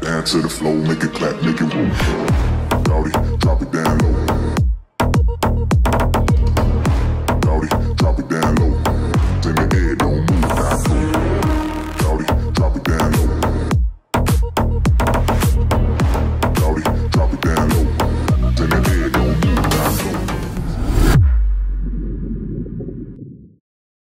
Dance to the flow, make it clap, make it roll. Rowdy,